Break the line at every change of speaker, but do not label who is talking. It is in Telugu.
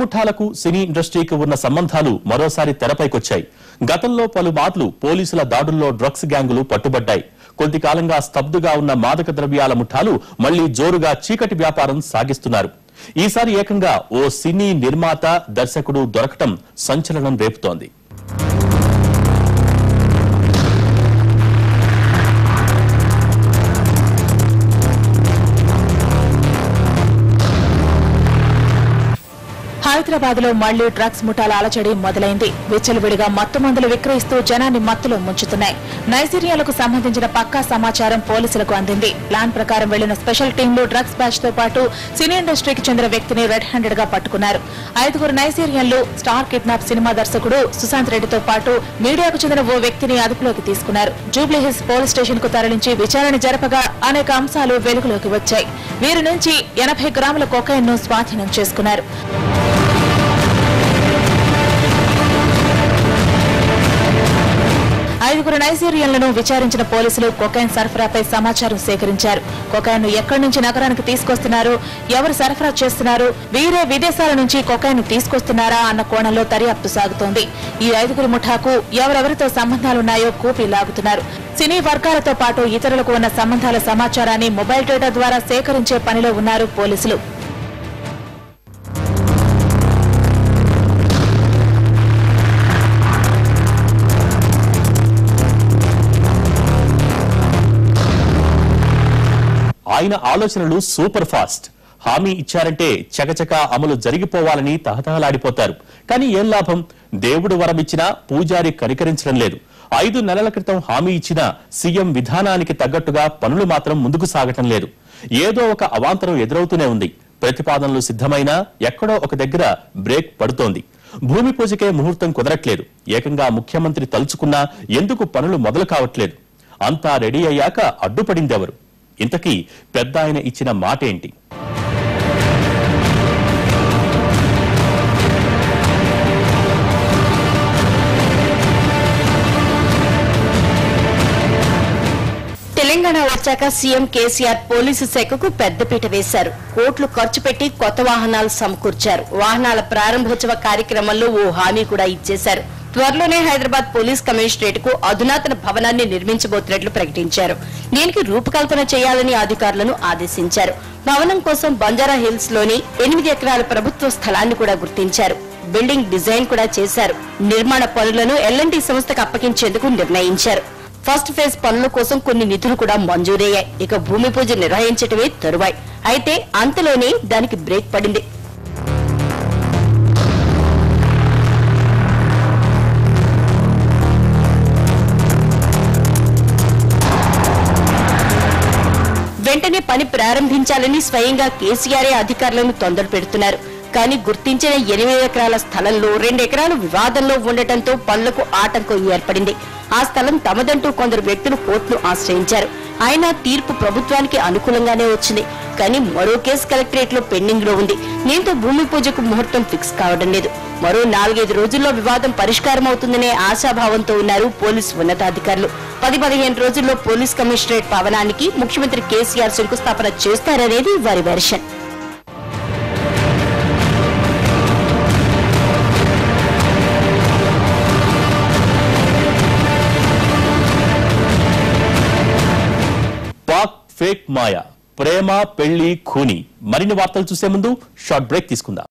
ముఠాలకు సినీ ఇండస్ట్రీకి ఉన్న సంబంధాలు మరోసారి తెరపైకొచ్చాయి. గతంలో పలుమార్లు పోలీసుల దాడుల్లో డ్రగ్స్ గ్యాంగులు పట్టుబడ్డాయి. కొద్ది కాలంగా స్తబ్దుగా ఉన్న మాదక ద్రవ్యాల ముఠాలు మళ్ళీ జోరుగా చీకటి వ్యాపారం సాగిస్తున్నారు. ఈసారి ఏకంగా ఓ సినీ నిర్మాత దర్శకుడు దొరకటం సంచలనం రేపుతోంది.
హైదరాబాద్లో మళ్ళీ డ్రగ్స్ ముఠాల అలచడి మొదలైంది. విచ్చలవిడిగా మత్తు మందులు విక్రయిస్తూ జనాన్ని మత్తులో ముంచుతున్నాయి. నైజీరియాలకు సంబంధించిన పక్కా సమాచారం పోలీసులకు అందింది. ప్లాన్ ప్రకారం వెళ్ళిన స్పెషల్ టీంలు డ్రగ్స్ బ్యాచ్తో పాటు సినీ ఇండస్ట్రీకి చెందిన వ్యక్తిని రెడ్ హ్యాండెడ్గా పట్టుకున్నారు. ఐదుగురు నైజీరియన్లు స్టార్ కిడ్నాప్ సినిమా దర్శకుడు సుశాంత్ రెడ్డితో పాటు మీడియాకు చెందిన ఓ వ్యక్తిని అదుపులోకి తీసుకున్నారు. జూబ్లీహిల్స్ పోలీస్ స్టేషన్కు తరలించి విచారణ జరపగా అనేక అంశాలు వెలుగులోకి వచ్చాయి. వీరి నుంచి ఎనభై గ్రాముల కొకైన్ను స్వాధీనం చేసుకున్నారు. ఐదుగురు నైజీరియన్లను విచారించిన పోలీసులు కొకైన్ సరఫరాపై సమాచారం సేకరించారు. కొకైన్ను ఎక్కడి నుంచి నగరానికి తీసుకొస్తున్నారు? ఎవరు సరఫరా చేస్తున్నారు? వీరే విదేశాల నుంచి కొకైన్ తీసుకొస్తున్నారా అన్న కోణంలో దర్యాప్తు సాగుతోంది. ఈ ఐదుగురు ముఠాకు ఎవరెవరితో సంబంధాలున్నాయో కూపి లాగుతున్నారు. సినీ వర్గాలతో పాటు ఇతరులకు ఉన్న సంబంధాల సమాచారాన్ని మొబైల్ డేటా ద్వారా సేకరించే పనిలో ఉన్నారు పోలీసులు.
ఆయన ఆలోచనలు సూపర్ ఫాస్ట్. హామీ ఇచ్చారంటే చకచక అమలు జరిగిపోవాలని తహతహలాడిపోతారు. కానీ ఏం లాభం? దేవుడు వరమిచ్చినా పూజారి కనికరించడం లేదు. ఐదు నెలల క్రితం హామీ ఇచ్చిన సీఎం విధానానికి తగ్గట్టుగా పనులు మాత్రం ముందుకు సాగటం లేదు. ఏదో ఒక అవాంతరం ఎదురవుతూనే ఉంది. ప్రతిపాదనలు సిద్ధమైనా ఎక్కడో ఒక దగ్గర బ్రేక్ పడుతోంది. భూమి పూజకే ముహూర్తం కుదరట్లేదు. ఏకంగా ముఖ్యమంత్రి తలుచుకున్నా ఎందుకు పనులు మొదలు కావట్లేదు? అంతా రెడీ అయ్యాక అడ్డుపడిందెవరు? ఇంతకీ పెద్ద ఆయన ఇచ్చిన మాటేంటి?
తెలంగాణ వచ్చాక సీఎం కేసీఆర్ పోలీసు శాఖకు పెద్దపీట వేశారు. కోట్లు ఖర్చు పెట్టి కొత్త వాహనాలు సమకూర్చారు. వాహనాల ప్రారంభోత్సవ కార్యక్రమంలో ఓ హామీ కూడా ఇచ్చేశారు. త్వరలోనే హైదరాబాద్ పోలీస్ కమిషనరేట్కు అధునాతన భవనాన్ని నిర్మించబోతున్నట్లు ప్రకటించారు. దీనికి రూపకల్పన చేయాలని అధికారులను ఆదేశించారు. భవనం కోసం బంజారా హిల్స్లోని ఎనిమిది ఎకరాల ప్రభుత్వ స్థలాన్ని కూడా గుర్తించారు. బిల్డింగ్ డిజైన్ కూడా చేశారు. నిర్మాణ పనులను ఎల్ఎన్టీ సంస్థకు అప్పగించేందుకు నిర్ణయించారు. ఫస్ట్ ఫేజ్ పనుల కోసం కొన్ని నిధులు కూడా మంజూరయ్యాయి. ఇక భూమి పూజ నిర్వహించటమే తరువాయి. అయితే అంతలోనే దానికి బ్రేక్ పడింది. వెంటనే పని ప్రారంభించాలని స్వయంగా కేసీఆర్ఏ అధికారులను తొందర పెడుతున్నారు. కానీ గుర్తించిన ఎనిమిది ఎకరాల స్థలంలో రెండు ఎకరాలు వివాదంలో ఉండటంతో పనులకు ఆటంకం ఏర్పడింది. ఆ స్థలం తమదంటూ కొందరు వ్యక్తులు కోర్టును ఆశ్రయించారు. ఆయన తీర్పు ప్రభుత్వానికి అనుకూలంగానే వచ్చింది. కానీ మరో కేసు కలెక్టరేట్లో పెండింగ్లో ఉంది. దీంతో భూమి పూజకు ముహూర్తం ఫిక్స్ కావడం లేదు. మరో నాలుగైదు రోజుల్లో వివాదం పరిష్కారం అవుతుందనే ఆశాభావంతో ఉన్నారు పోలీసు ఉన్నతాధికారులు. పది పదిహేను రోజుల్లో పోలీస్ కమిషనరేట్ భవనానికి ముఖ్యమంత్రి కేసీఆర్ శంకుస్థాపన చేస్తారనేది వారి వెర్షన్.
ఫేక్ మాయ ప్రేమ పెళ్ళి ఖూని. మరిన్ని వార్తలు చూసే ముందు షార్ట్ బ్రేక్ తీసుకుందాం.